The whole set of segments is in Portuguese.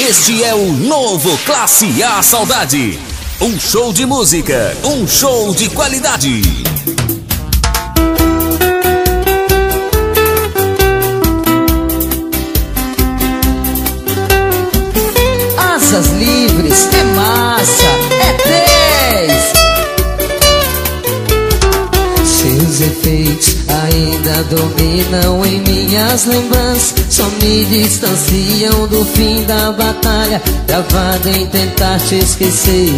Este é o novo Classe A Saudade. Um show de música, um show de qualidade. Ainda dominam em minhas lembranças. Só me distanciam do fim da batalha Travado em tentar te esquecer.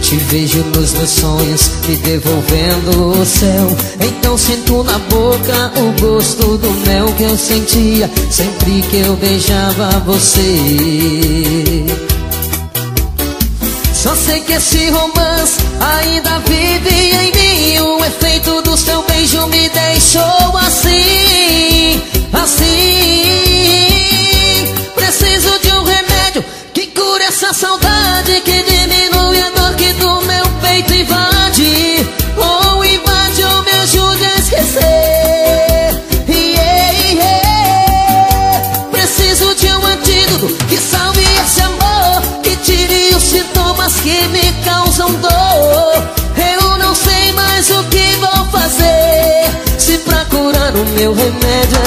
Te vejo nos meus sonhos, me devolvendo o céu. Então sinto na boca o gosto do mel que eu sentia Sempre que eu beijava você só sei que esse romance ainda vive em mim. O efeito do seu beijo me deixou assim, assim. Preciso de um remédio que cure essa saudade Que diminui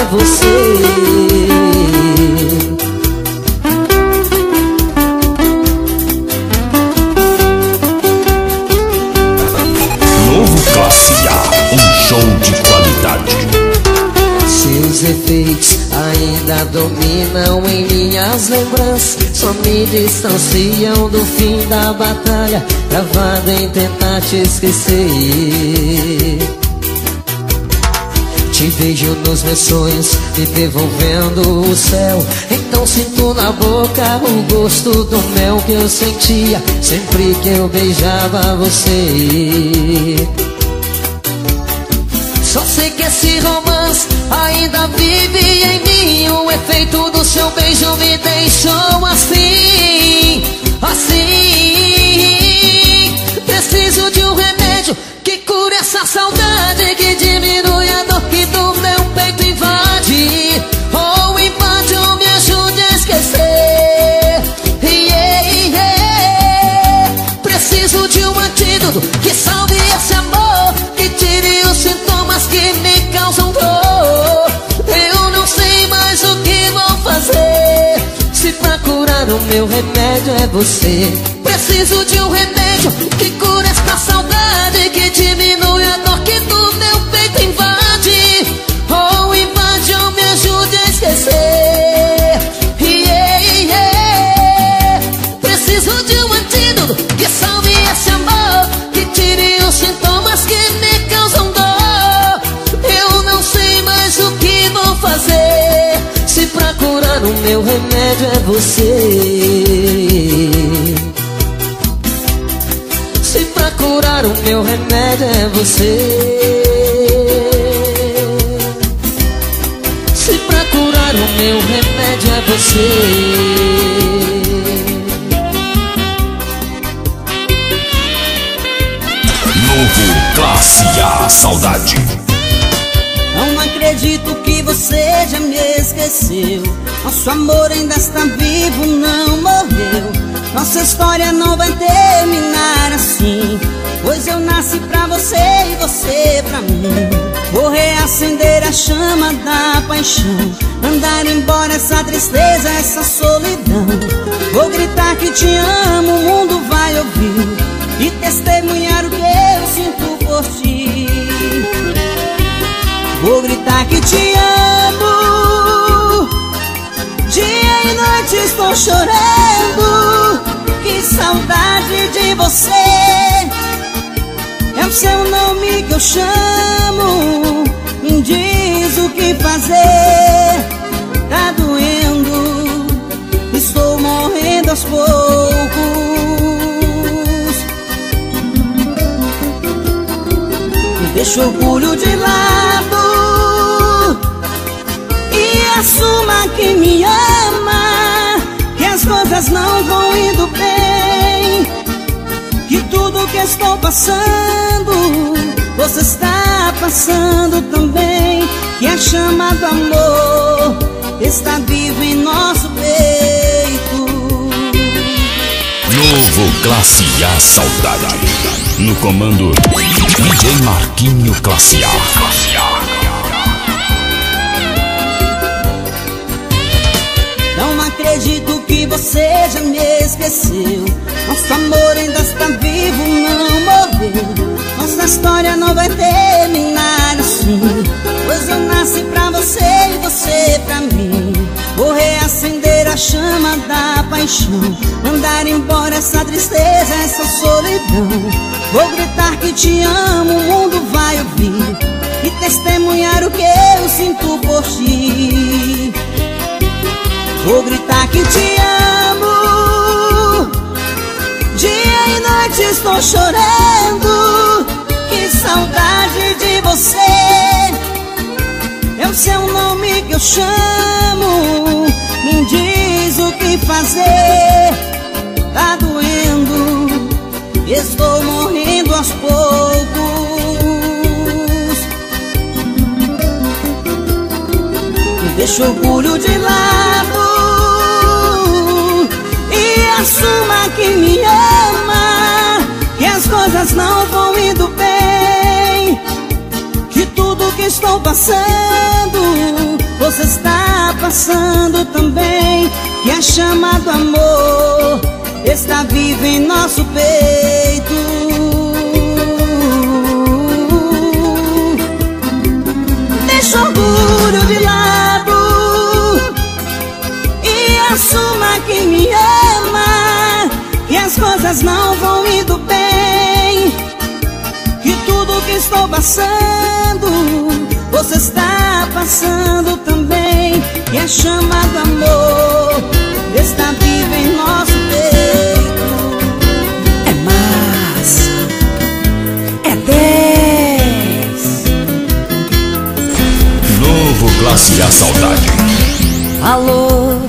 você. Novo Classe A, um show de qualidade. Seus efeitos ainda dominam em minhas lembranças. Só me distanciam do fim da batalha. Travado em tentar te esquecer Te vejo nos meus sonhos, me devolvendo o céu. Então sinto na boca o gosto do mel que eu sentia Sempre que eu beijava você. Só sei que esse romance ainda vive em mim. O efeito do seu beijo me deixou assim, assim. Preciso de um remédio que cure essa saudade Que diminui você. Preciso de um remédio que cure esta saudade Que diminui a dor que do meu peito invade. Ou invade ou me ajude a esquecer. Yeah, yeah. Preciso de um antídoto que salve esse amor Que tire os sintomas que me causam dor. Eu não sei mais o que vou fazer Se pra curar o meu remédio é você meu remédio é você Se pra curar o meu remédio é você Novo Classe A Saudade. Você já me esqueceu. Nosso amor ainda está vivo, não morreu. Nossa história não vai terminar assim. Pois eu nasci pra você e você pra mim. Vou reacender a chama da paixão. Mandar embora essa tristeza, essa solidão. Vou gritar que te amo, o mundo vai ouvir. E testemunhar Que te amo. Dia e noite estou chorando. Que saudade de você. É o seu nome que eu chamo. Me diz o que fazer. Tá doendo? Estou morrendo aos poucos. Deixa o orgulho de lado assuma que me ama Que as coisas não vão indo bem Que tudo que estou passando Você está passando também Que a chama do amor está vivo em nosso peito. Novo Classe A Saudade. No comando DJ Marquinho Classe A. Classe A. você já me esqueceu. Nosso amor ainda está vivo, não morreu. Nossa história não vai terminar assim. Pois eu nasci pra você e você pra mim. Vou reacender a chama da paixão. Mandar embora essa tristeza, essa solidão. Vou gritar que te amo, o mundo vai ouvir. E testemunhar o que eu sinto por ti. Vou gritar que te amo. Dia e noite estou chorando. Que saudade de você. É o seu nome que eu chamo. Me diz o que fazer. Tá doendo? Estou morrendo aos poucos. Deixa o orgulho de lado ama Que as coisas não vão indo bem. Que tudo que estou passando Você está passando também. Que a chama do amor Está viva em nosso peito coisas não vão indo bem. Que tudo que estou passando Você está passando também. E a chama do amor Está viva em nosso peito. É mais É dez. Novo Classe A Saudade. Alô,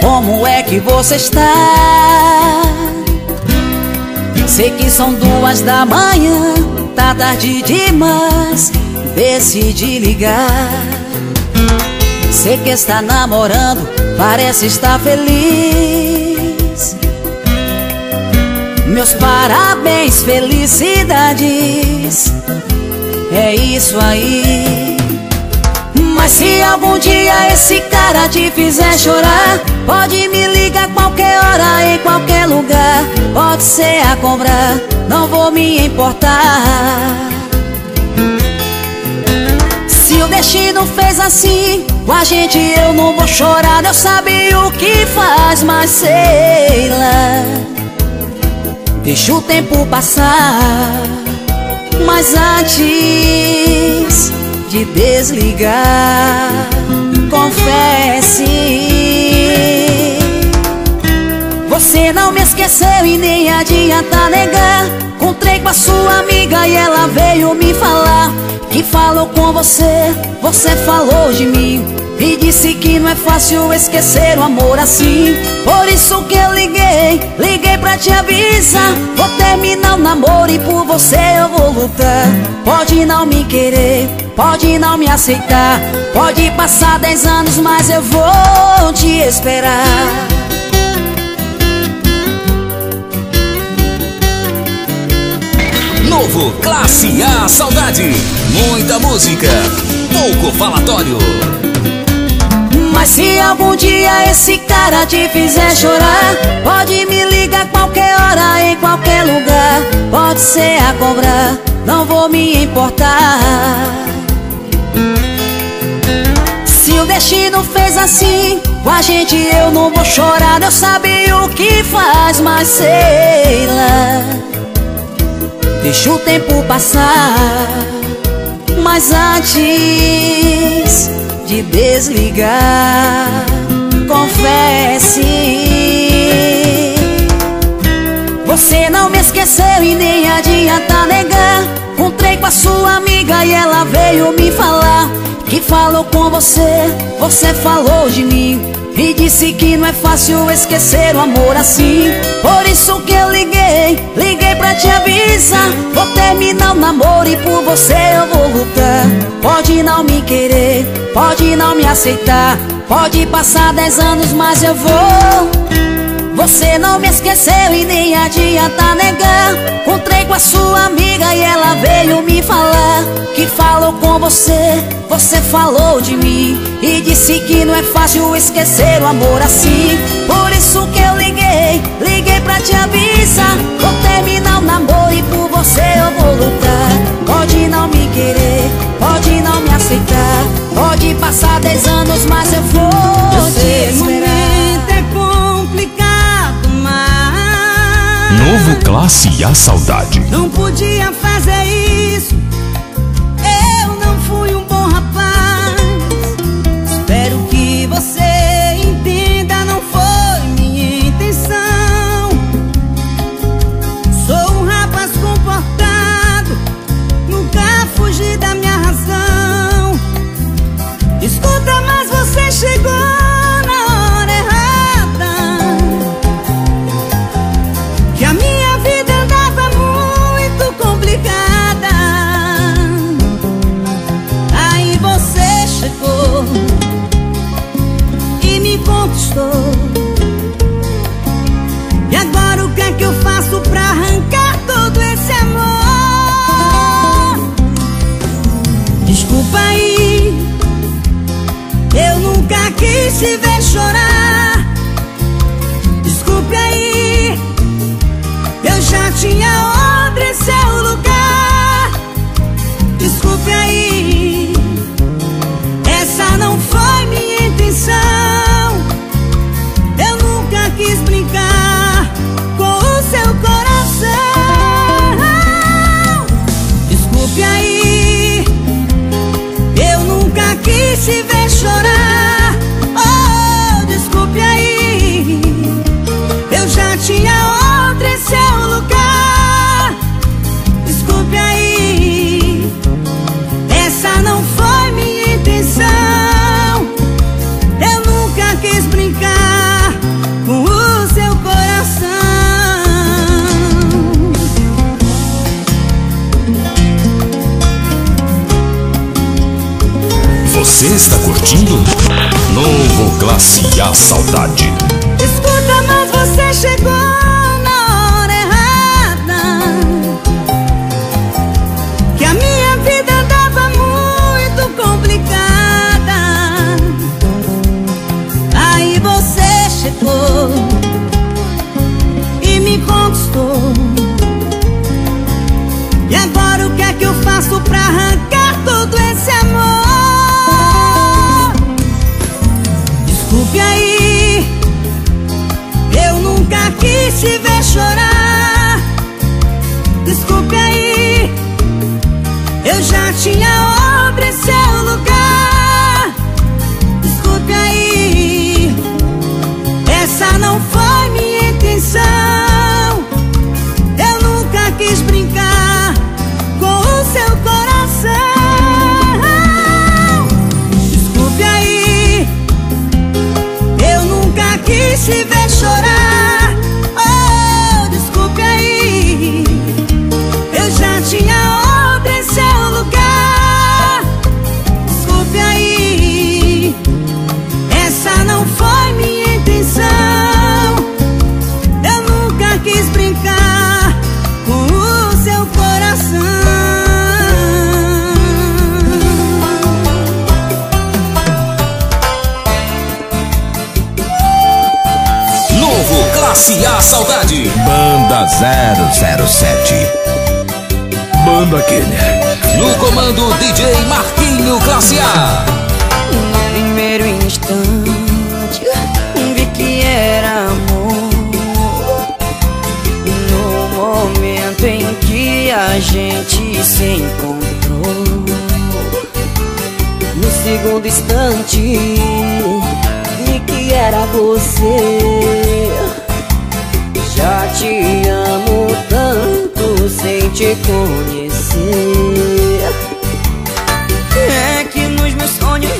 como é que você está? Sei que são duas da manhã, tá tarde demais, decidi ligar. Sei que está namorando, parece estar feliz. Meus parabéns, felicidades. É isso aí. Se algum dia esse cara te fizer chorar Pode me ligar qualquer hora, em qualquer lugar. Pode ser a cobrar, não vou me importar. Se o destino fez assim Com a gente eu não vou chorar. Eu sabia o que faz, mas sei lá. Deixa o tempo passar. Mas antes de desligar. Confesse, você não me esqueceu e nem adianta negar. Encontrei com a sua amiga e ela veio me falar. Que falou com você, você falou de mim. E disse que não é fácil esquecer o amor assim. Por isso que eu liguei, liguei pra te avisar. Vou terminar o namoro e por você eu vou lutar. Pode não me querer, pode não me aceitar. Pode passar dez anos, mas eu vou te esperar Novo Classe A Saudade. Muita música, pouco falatório. Mas se algum dia esse cara te fizer chorar Pode me ligar qualquer hora, em qualquer lugar. Pode ser a cobrar, não vou me importar. Se o destino fez assim Com a gente eu não vou chorar. Eu sabia o que faz, mas sei lá Deixa o tempo passar Mas antes de desligar. Confesse, você não me esqueceu e nem adianta negar. Encontrei com a sua amiga e ela veio me falar que falou com você, você falou de mim E disse que não é fácil esquecer o amor assim. Por isso que eu liguei, liguei pra te avisar. Vou terminar o namoro e por você eu vou lutar Pode não me querer, pode não me aceitar. Pode passar dez anos, mas eu vou você não me esqueceu e nem adianta negar. Encontrei com a sua amiga e ela veio me falar Que falou com você, você falou de mim E disse que não é fácil esquecer o amor assim. Por isso que eu liguei, liguei pra te avisar. Vou terminar o namoro e por você eu vou lutar. Pode não me querer, pode não me aceitar. Pode passar dez anos, mas eu vou novo classe A Saudade. Não podia fazer 扫荡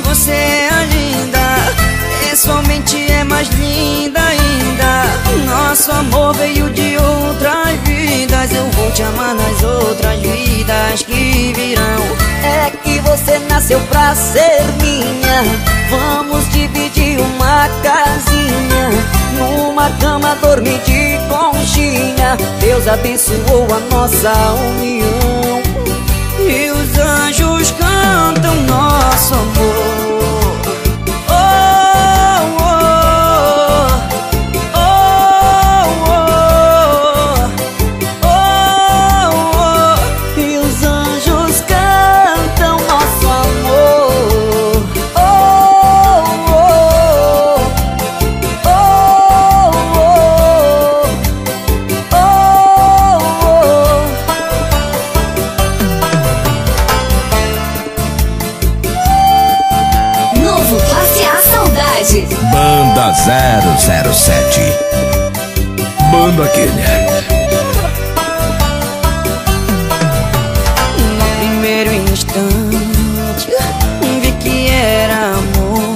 você é linda Pessoalmente é mais linda ainda. Nosso amor veio de outras vidas. Eu vou te amar nas outras vidas que virão. É que você nasceu pra ser minha. Vamos dividir uma casinha Numa cama dormir de conchinha Deus abençoou a nossa união. E os anjos cantam nosso amor. 007 Banda aquele No primeiro instante Vi que era amor.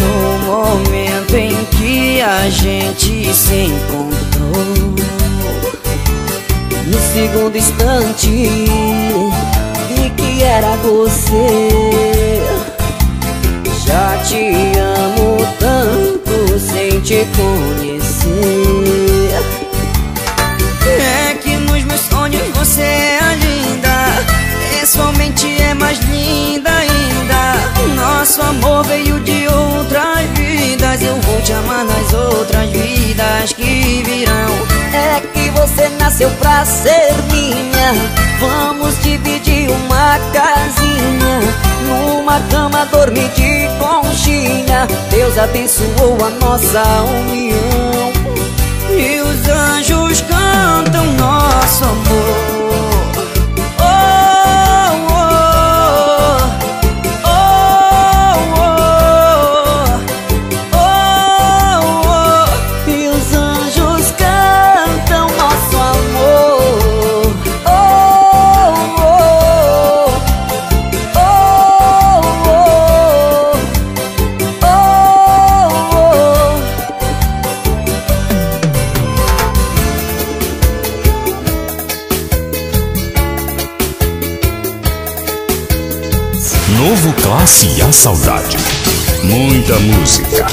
No momento em que a gente se encontrou. No segundo instante Vi que era você. Já te amo te conhecer. É que nos meus sonhos você é linda. Pessoalmente é mais linda ainda Nosso amor veio de outras vidas. Eu vou te amar nas outras vidas que virão. É que você nasceu pra ser minha. Vamos dividir uma casinha Numa cama dormir de conchinha Deus abençoou a nossa união. E os anjos cantam nosso amor Classe A Saudade. Muita música,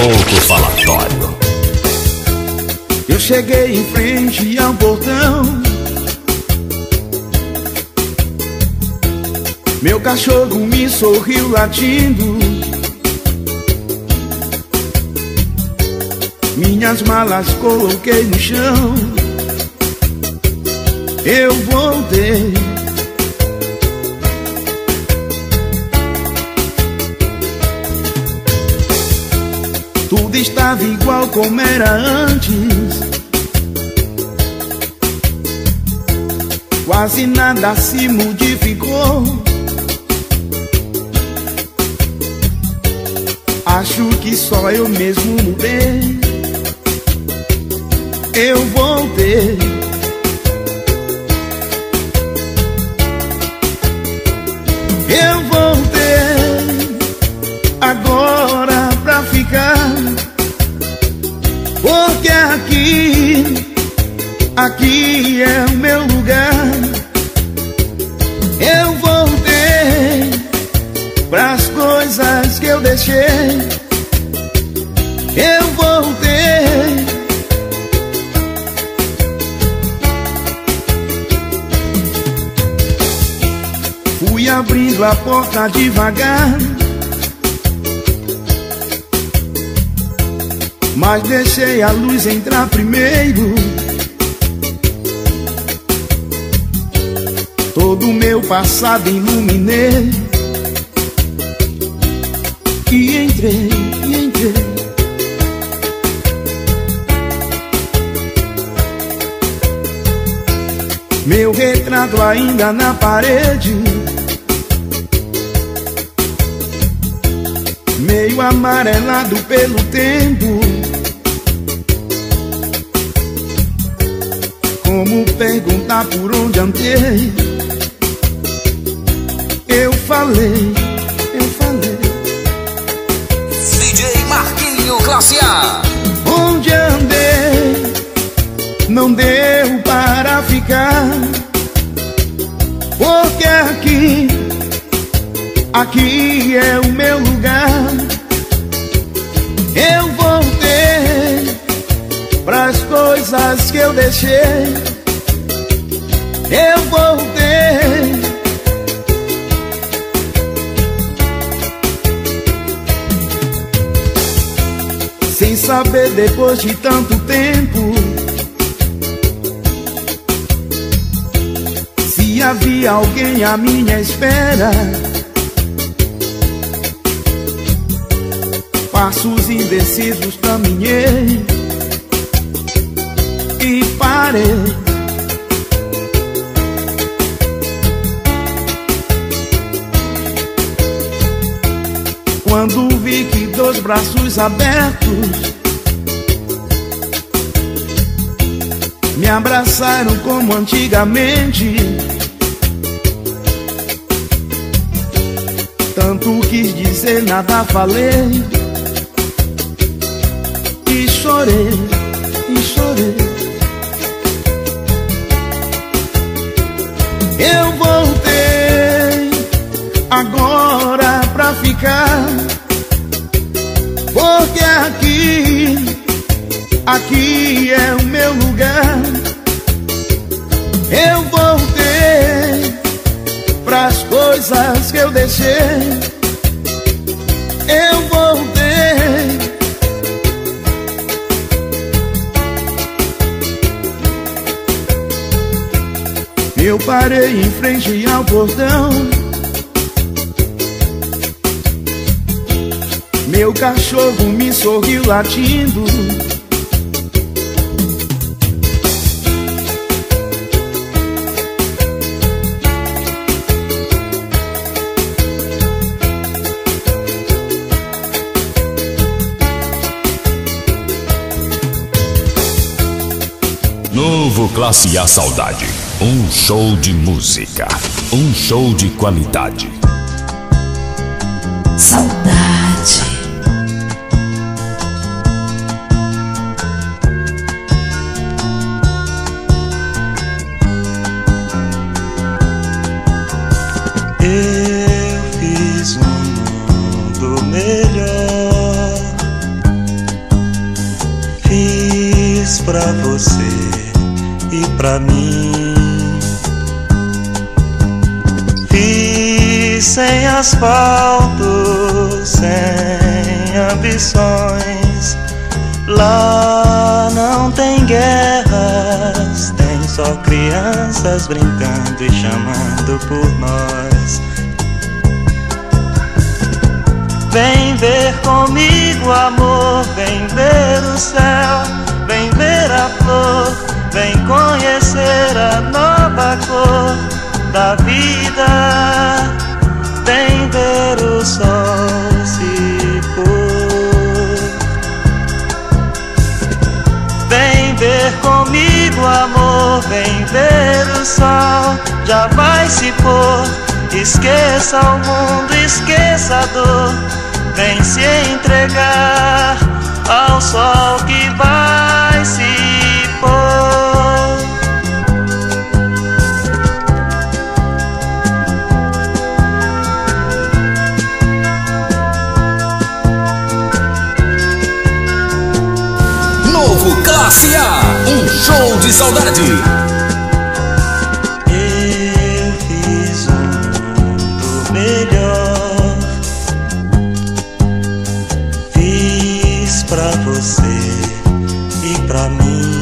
pouco falatório. Eu cheguei em frente ao portão. Meu cachorro me sorriu latindo. Minhas malas coloquei no chão. Eu voltei. Tudo estava igual como era antes. Quase nada se modificou. Acho que só eu mesmo mudei. Eu voltei aqui é o meu lugar. Eu voltei pras coisas que eu deixei. Eu voltei. Fui abrindo a porta devagar. Mas deixei a luz entrar primeiro Todo o meu passado iluminei. E entrei, e entrei. Meu retrato ainda na parede. Meio amarelado pelo tempo. Como perguntar por onde andei falei, eu falei DJ Marquinho Classe A Onde andei Não deu para ficar Porque aqui é o meu lugar. Eu voltei pras coisas que eu deixei. Eu voltei. Saber depois de tanto tempo. Se havia alguém à minha espera. Passos indecisos caminhei E parei dois braços abertos. Me abraçaram como antigamente. Tanto quis dizer, nada falei. E chorei, e chorei. Eu voltei agora pra ficar aqui, aqui é o meu lugar Eu voltei pras coisas que eu deixei. Eu voltei. Eu parei em frente ao portão. Meu cachorro me sorriu latindo. Novo Classe A Saudade. Um show de música. Um show de qualidade. Saudade. Asfalto, sem ambições. Lá não tem guerras, tem só crianças brincando e chamando por nós. Vem ver comigo, amor, vem ver o céu, vem ver a flor, vem conhecer a nova cor da vida, vem ver o sol se pôr. Vem ver comigo, amor, vem ver o sol, já vai se pôr. Esqueça o mundo, esqueça a dor, vem se entregar ao sol que vai Classe A. Um show de saudade. Eu fiz mundo melhor. Fiz pra você e pra mim.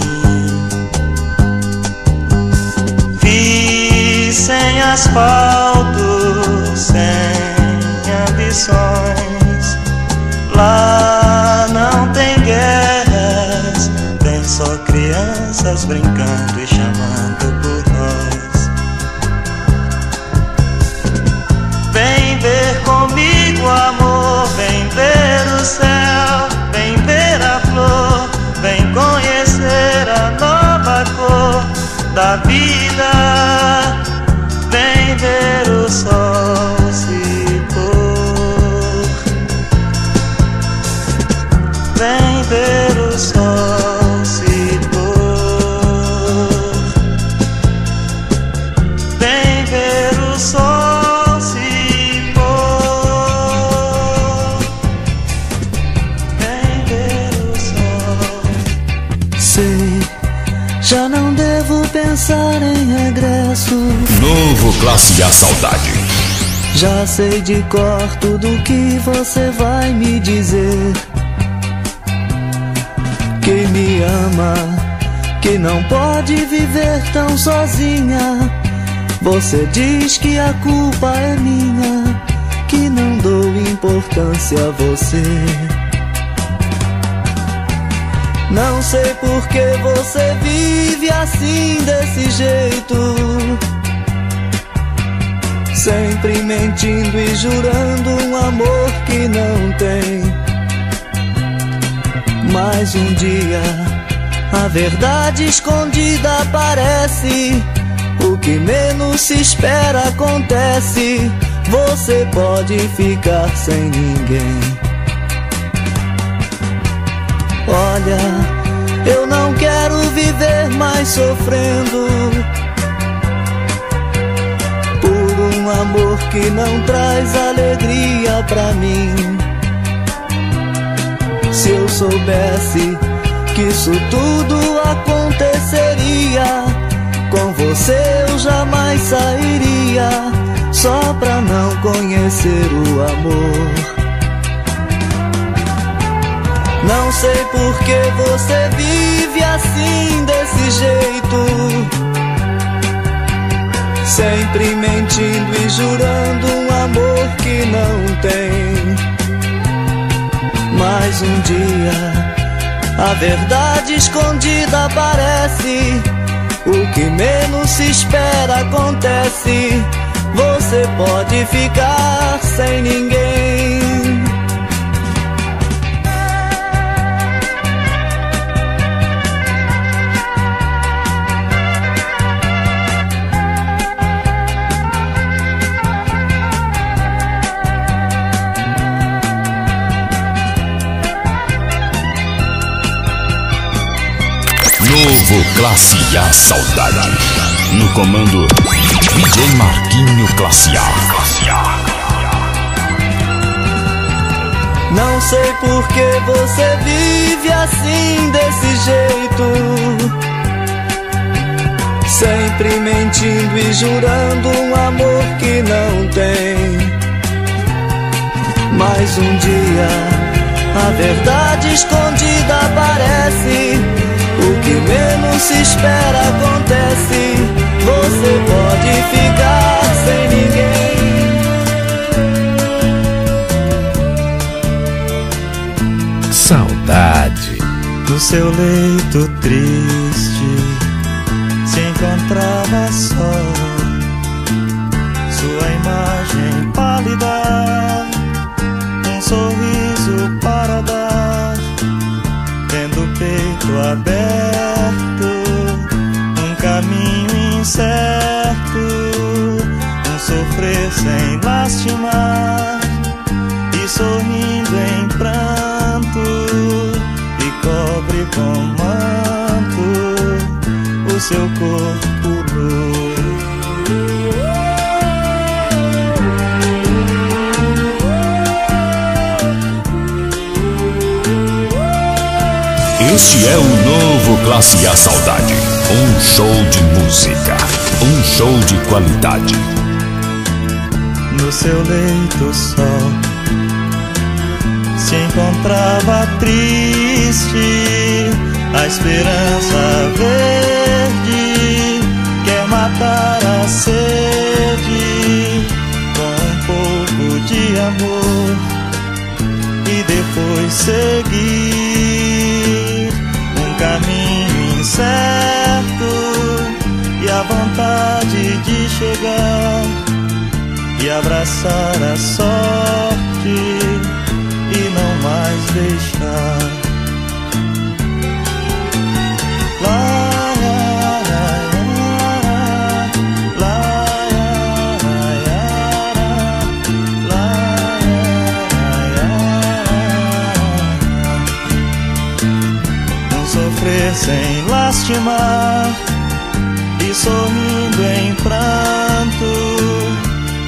Fiz sem asfalto, sem ambições. Já sei de cor tudo que você vai me dizer. Que me ama, que não pode viver tão sozinha. Você diz que a culpa é minha, que não dou importância a você. Não sei por que você vive assim desse jeito. Sempre mentindo e jurando um amor que não tem. Mas um dia a verdade escondida aparece. O que menos se espera acontece. Você pode ficar sem ninguém. Olha, eu não quero viver mais sofrendo um amor que não traz alegria pra mim. Se eu soubesse que isso tudo aconteceria, com você eu jamais sairia, só pra não conhecer o amor. Não sei por que você vive assim desse jeito. Sempre mentindo e jurando um amor que não tem. Mas um dia a verdade escondida aparece. O que menos se espera acontece. Você pode ficar sem Novo Classe A Saudade. No comando DJ Marquinho Classe A. Não sei por que você vive assim desse jeito. Sempre mentindo e jurando um amor que não tem. Mas um dia a verdade escondida aparece. Que menos se espera acontece. Você pode ficar sem ninguém. Saudade. No seu leito triste se encontrava só. Sua imagem pálida, incerto, um sofrer sem lastimar e sorrindo em pranto e cobre com manto o seu corpo nu. Este é o novo Classe A Saudade. Um show de música. Um show de qualidade. no seu leito só se encontrava triste a esperança verde quer matar a sede com um pouco de amor e depois seguir um caminho incerto chegar e abraçar a sorte e não mais deixar. Um sofrer sem lastimar e sorrindo em pranto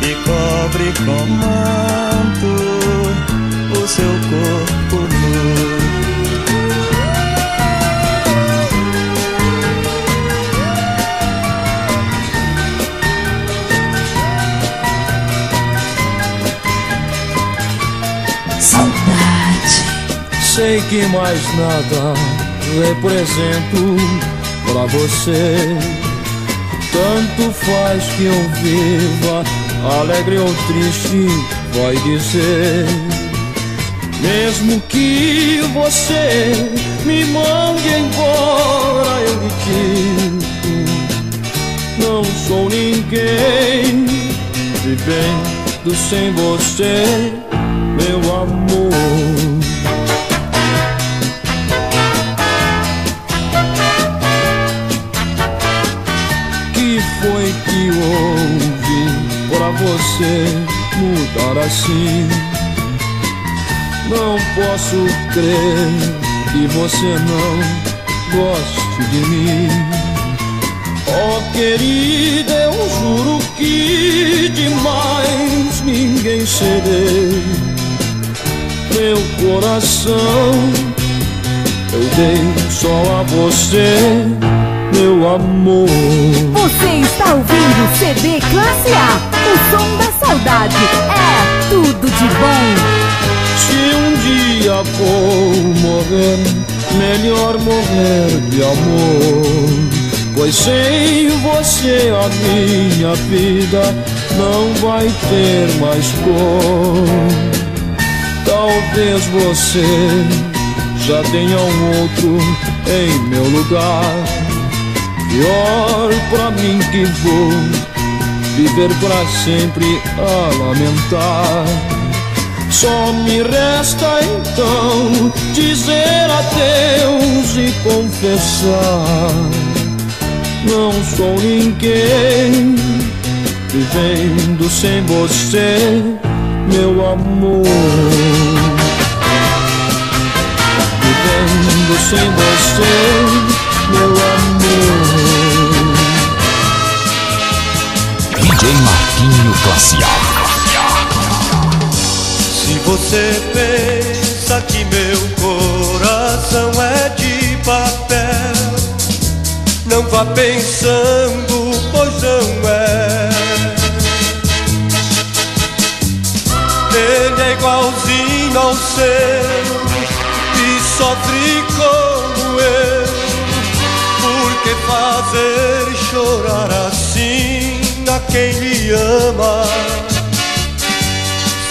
e cobre com manto o seu corpo nu. Saudade. Sei que mais nada é represento pra você. Tanto faz que eu viva, alegre ou triste, vai dizer. Mesmo que você me mande embora, eu lhe digo: Não sou ninguém, vivendo sem você, meu amor. Você mudar assim? Não posso crer que você não goste de mim. Oh querida, eu juro que demais ninguém serei. Meu coração eu dei só a você meu amor. Você está ouvindo CD Classe A, o som da saudade. É tudo de bom. Se um dia for morrer, melhor morrer de amor. Pois sem você a minha vida não vai ter mais cor. Talvez você já tenha um outro em meu lugar Pior pra mim que vou viver pra sempre a lamentar. Só me resta então dizer adeus e confessar. Não sou ninguém vivendo sem você, meu amor. Vivendo sem você meu amor. DJ Marquinho Classe Se você pensa que meu coração é de papel, não vá pensando, pois não é. Ele é igualzinho ao seu e sofre como eu que fazer chorar a quem lhe ama?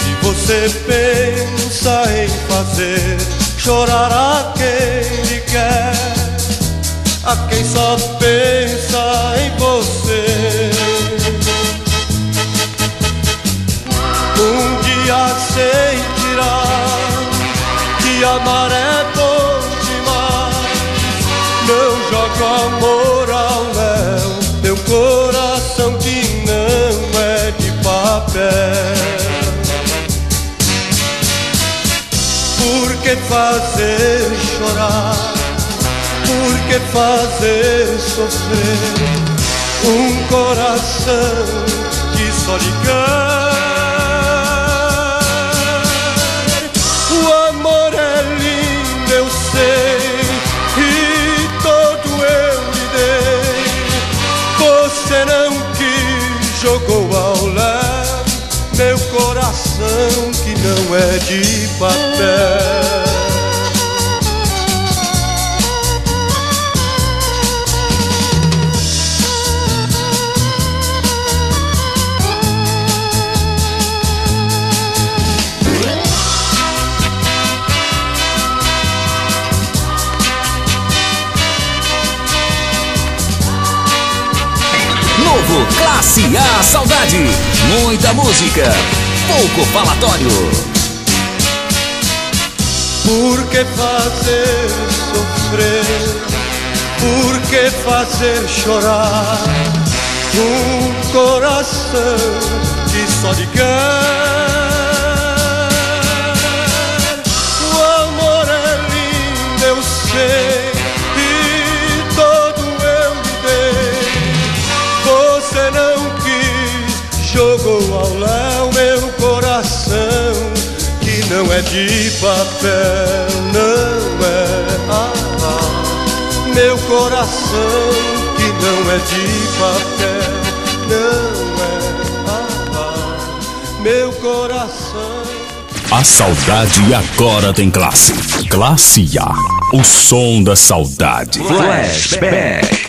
Se você pensa em fazer chorar a quem lhe quer, a quem só pensa em você. Um dia sentirá que amar é bom não joga amor Por que fazer chorar? Por que fazer sofrer? Um coração que só lhe quer. O amor é lindo, eu sei Você não quis, jogou meu coração que não é de papel. Classe A Saudade. Muita música, pouco falatório. Por que fazer sofrer? Por que fazer chorar? Um coração que só de quer. É de papel, não é. Ah, ah. Meu coração que não é de papel, não é. Ah, ah. Meu coração A saudade agora tem classe. Classe A. O som da saudade. Flashback.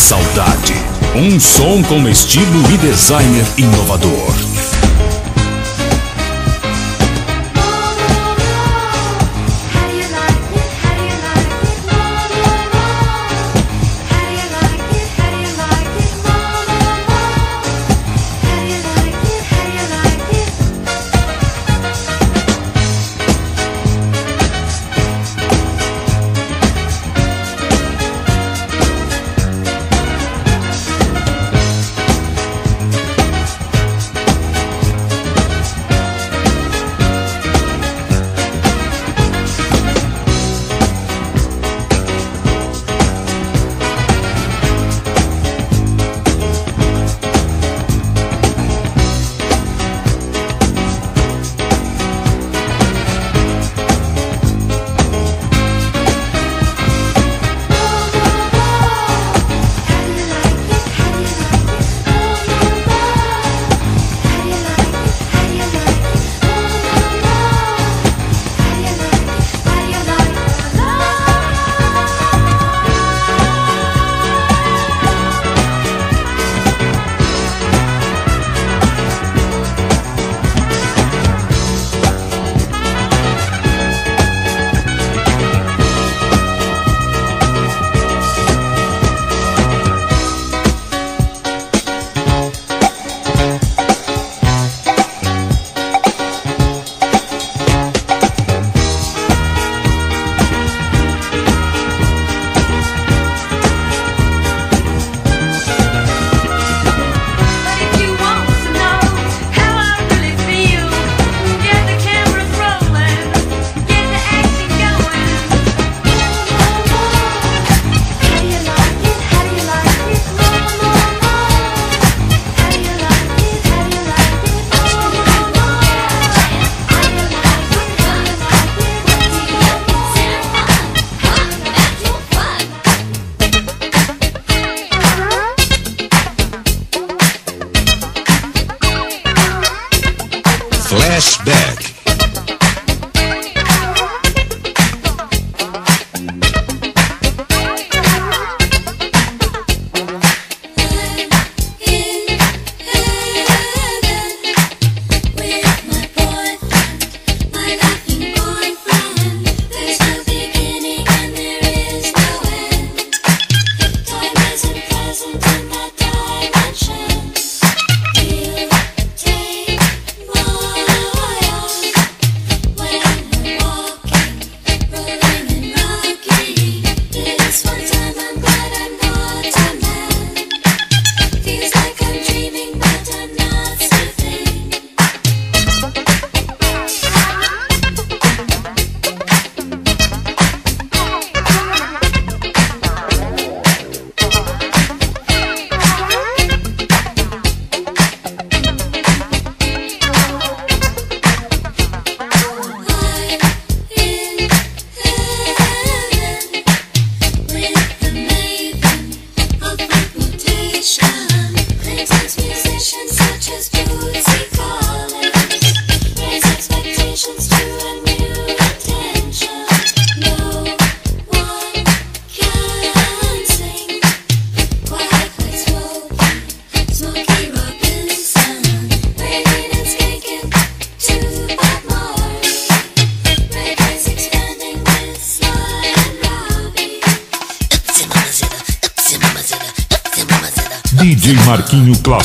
Saudade. Um som com estilo e designer inovador.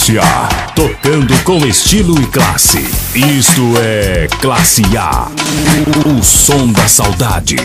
Notícia. Tocando com estilo e classe. Isto é Classe A. O som da saudade.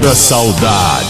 da saudade.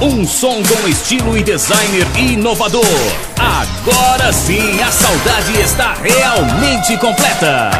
Um som com estilo e designer inovador. Agora sim, a saudade está realmente completa.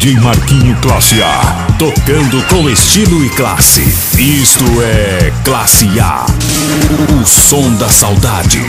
DJ Marquinho Classe A, tocando com estilo e classe. Isto é Classe A, o som da saudade.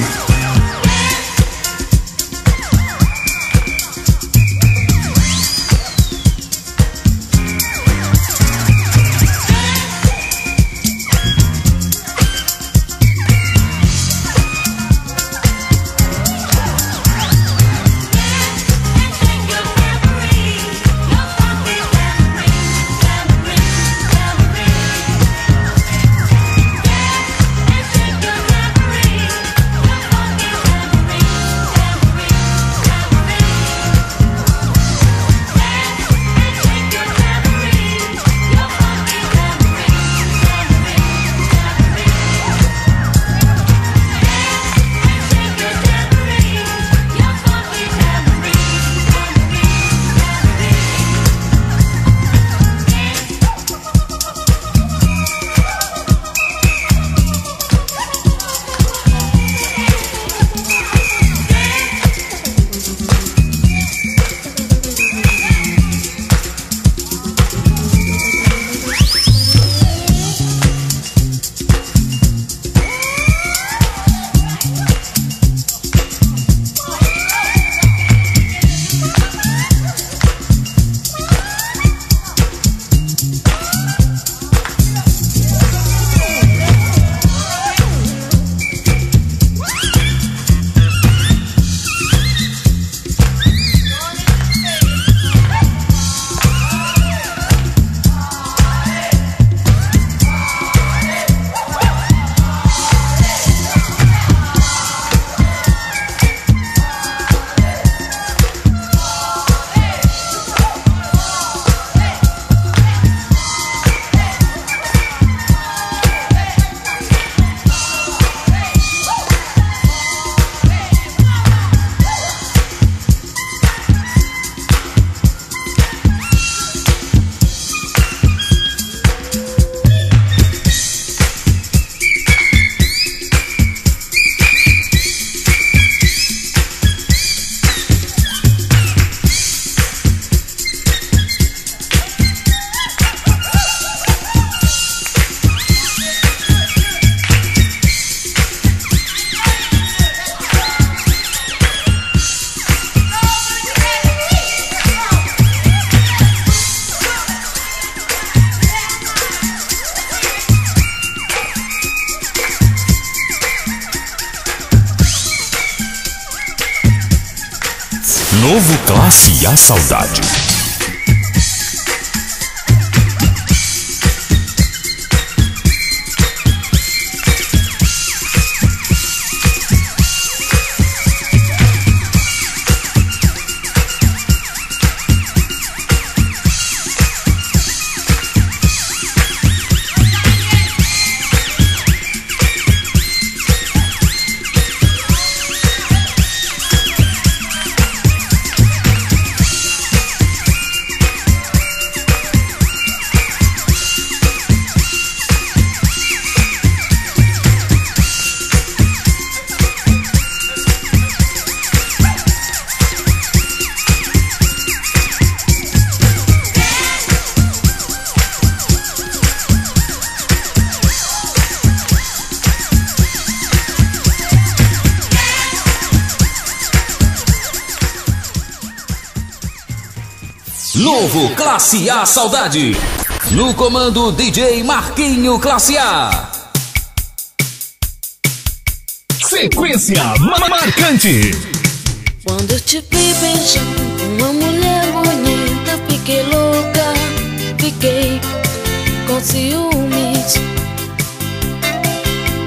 Classe A Saudade. No comando DJ Marquinho Classe A. Sequência ma- marcante. Quando eu te vi beijando uma mulher bonita, fiquei louca, fiquei com ciúmes.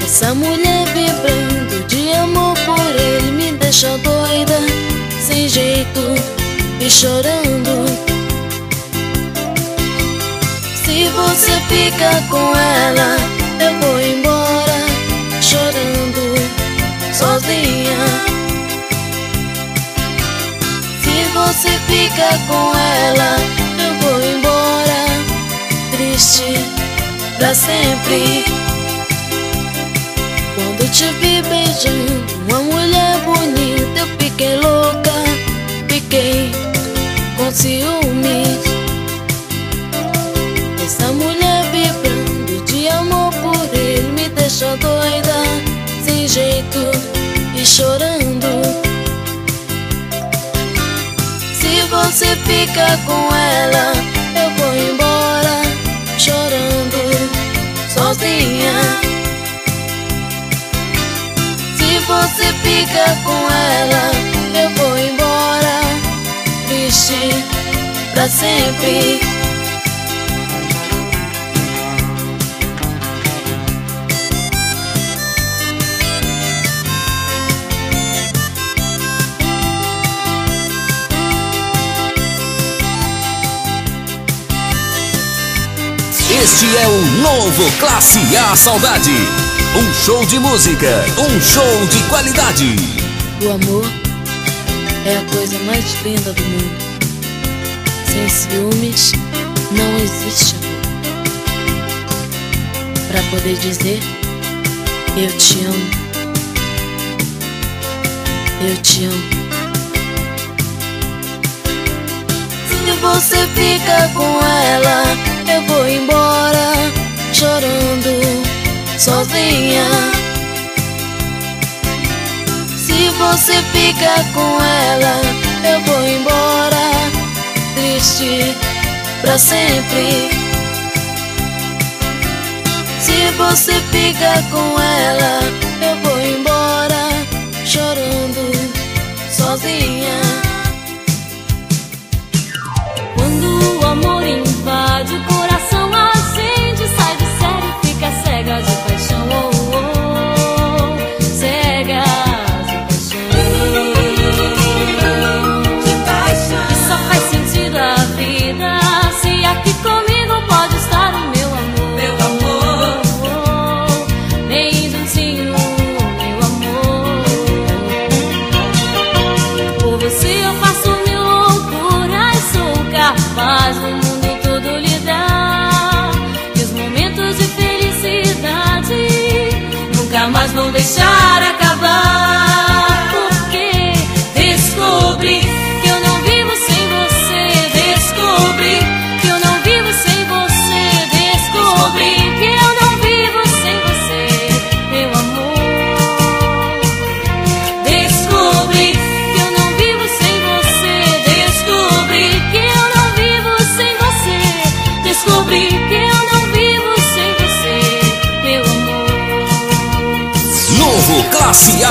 Essa mulher vibrando de amor por ele me deixa doida, sem jeito e chorando. Você fica com ela, eu vou embora, chorando, sozinha. Se você fica com ela, eu vou embora, triste pra sempre. Quando te vi beijando uma mulher bonita, eu fiquei louca, fiquei com ciúmes. E chorando. Se você fica com ela, eu vou embora, chorando, sozinha. Se você fica com ela, eu vou embora, triste pra sempre. Este é o novo Classe A Saudade. Um show de música, um show de qualidade. O amor é a coisa mais linda do mundo. Sem ciúmes não existe amor. Pra poder dizer eu te amo. Eu te amo. Se você fica com ela, eu vou embora, chorando, sozinha. Se você fica com ela, eu vou embora, triste pra sempre. Se você fica com ela, eu vou embora, chorando, sozinha. Quando o amor invade o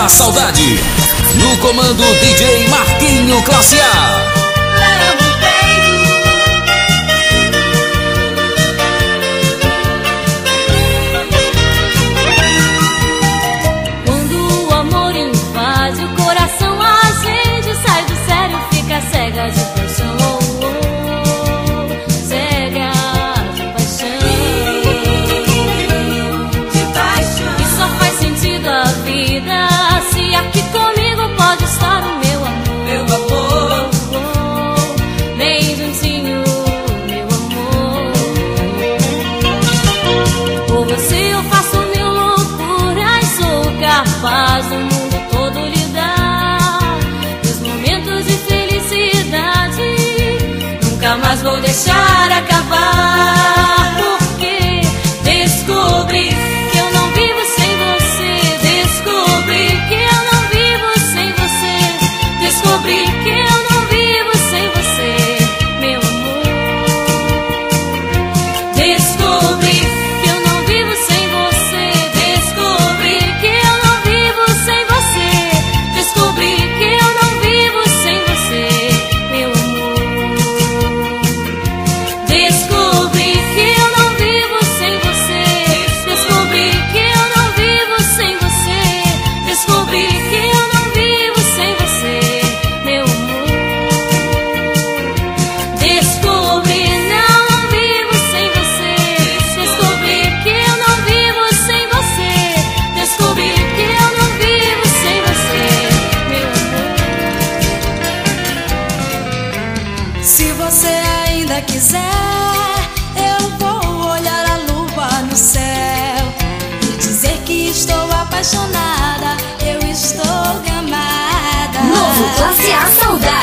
Saudade. No comando DJ Marquinho Classe A.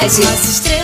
cidade.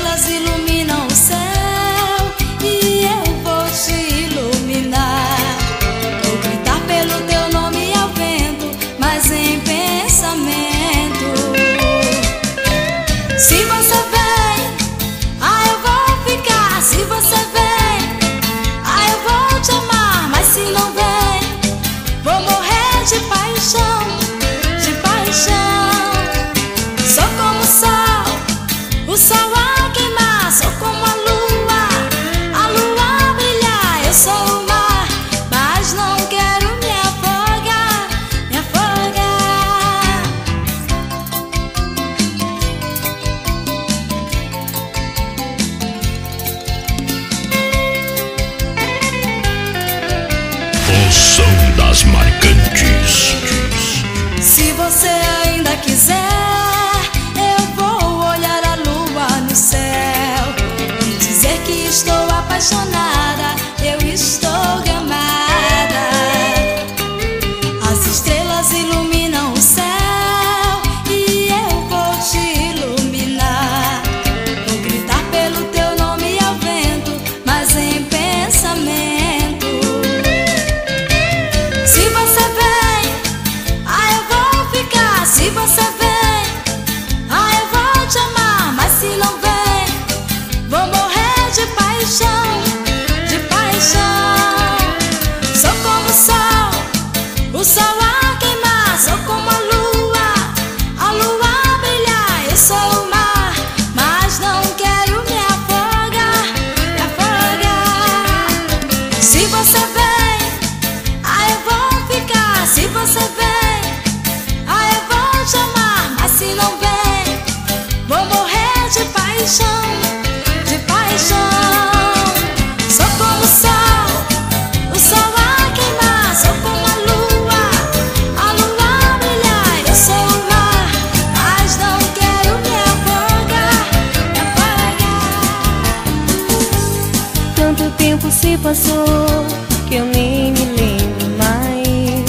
passou que eu nem me lembro mais.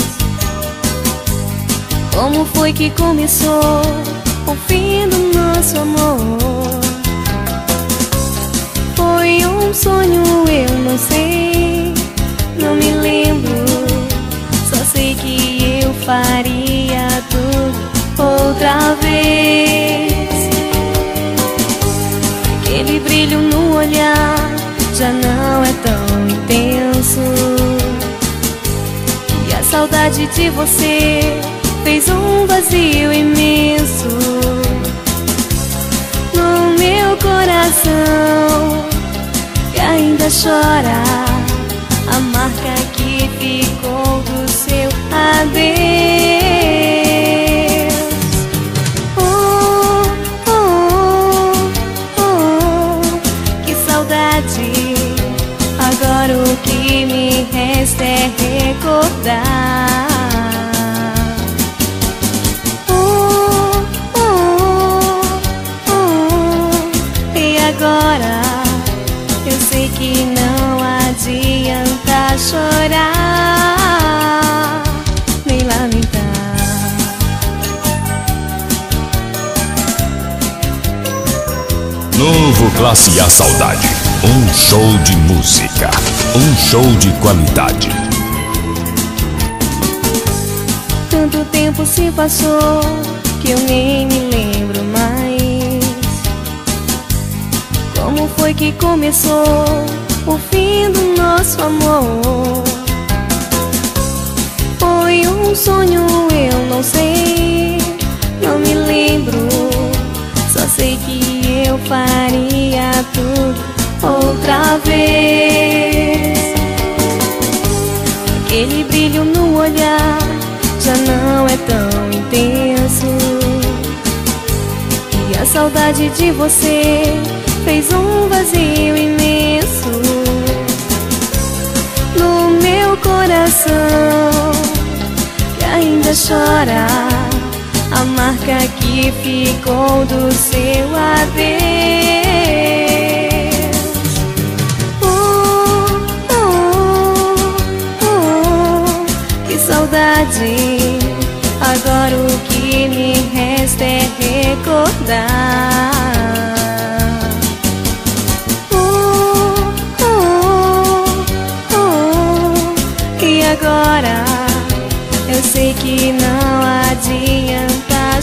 Como foi que começou o fim do nosso amor? Foi um sonho, eu não sei, não me lembro. Só sei que eu faria tudo outra vez. Aquele brilho no olhar já não é tão penso e a saudade de você fez um vazio imenso no meu coração que ainda chora a marca que ficou do seu adeus. Classe A Saudade. Um show de música. Um show de qualidade. Tanto tempo se passou que eu nem me lembro mais. Como foi que começou o fim do nosso amor? Foi um sonho, eu não sei, não me lembro. Só sei que eu faria tudo outra vez. Aquele brilho no olhar já não é tão intenso. E a saudade de você fez um vazio imenso no meu coração que ainda chora a marca que ficou do seu adeus. Oh, oh, oh, que saudade. Agora o que me resta é recordar.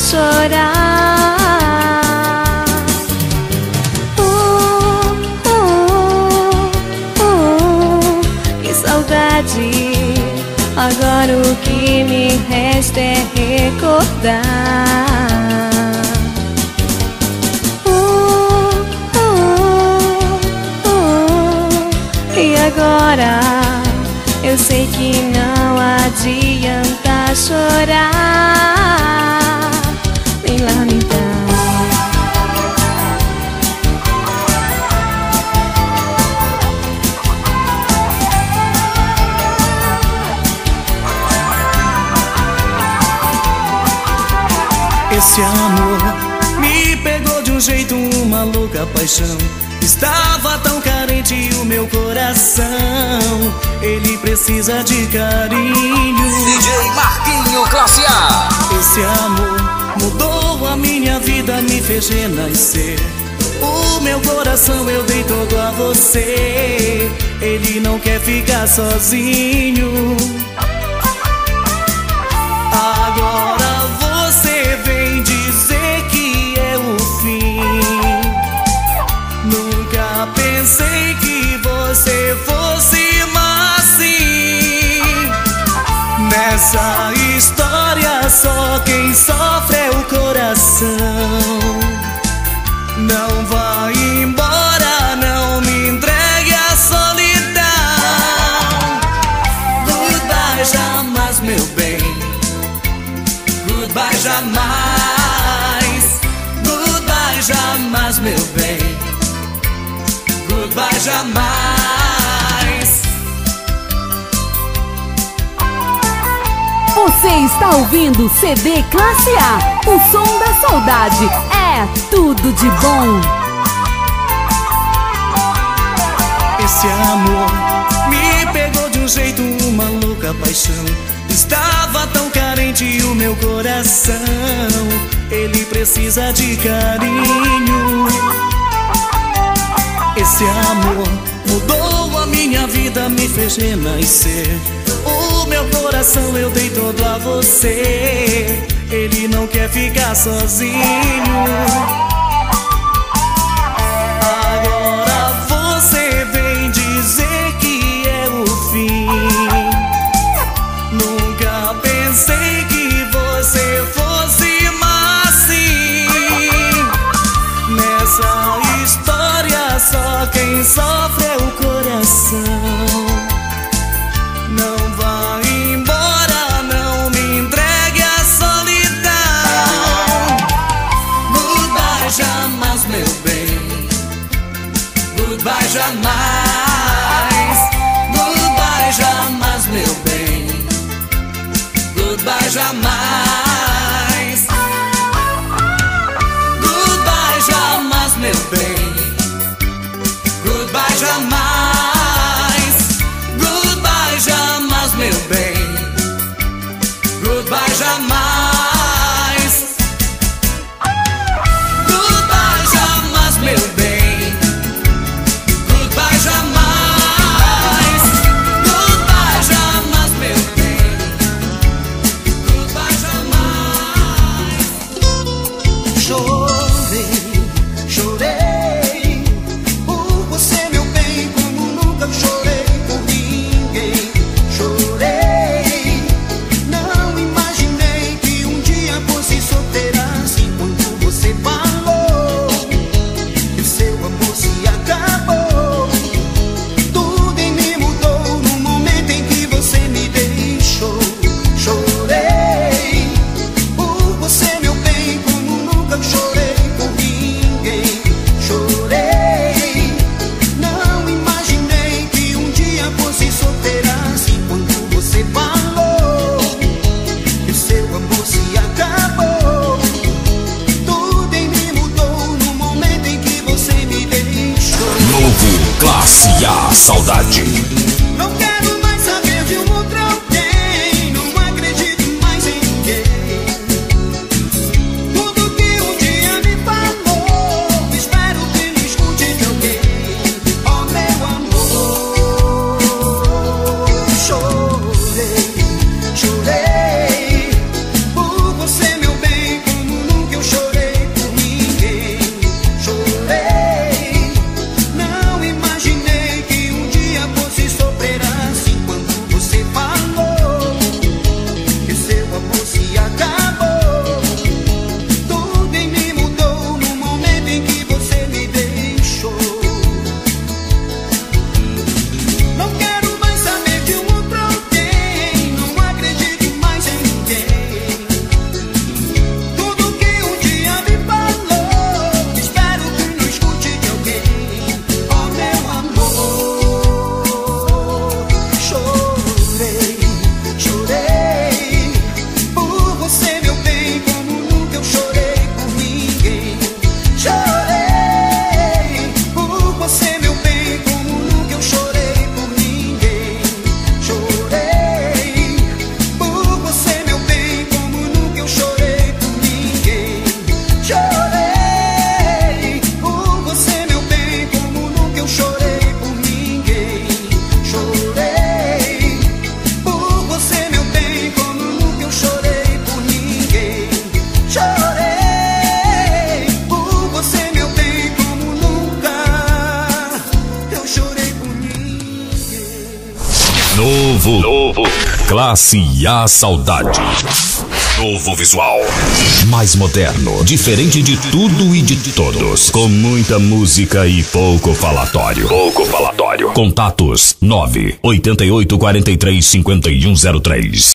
Chorar. Oh, oh, oh, que saudade. Agora o que me resta é recordar. Oh, oh, oh, e agora eu sei que não adianta chorar Esse amor me pegou de um jeito, uma louca paixão. Estava tão carente o meu coração. Ele precisa de carinho. DJ Marquinho Classe A. Esse amor mudou a minha vida, me fez renascer. O meu coração eu dei todo a você. Ele não quer ficar sozinho. Nessa história só quem sofre é o coração. Não vá embora, não me entregue à solidão. Goodbye, jamais, meu bem. Goodbye, jamais. Goodbye, jamais, meu bem. Goodbye, jamais. Você está ouvindo CD Classe A. O som da saudade é tudo de bom. Esse amor me pegou de um jeito, uma louca paixão. Estava tão carente o meu coração. Ele precisa de carinho. Esse amor mudou a minha vida, me fez renascer. Meu coração eu dei todo a você. Ele não quer ficar sozinho. Saciar saudade. Novo visual. Mais moderno, diferente de tudo e de todos. Com muita música e pouco falatório. Pouco falatório. Contatos 9 88 43 5103.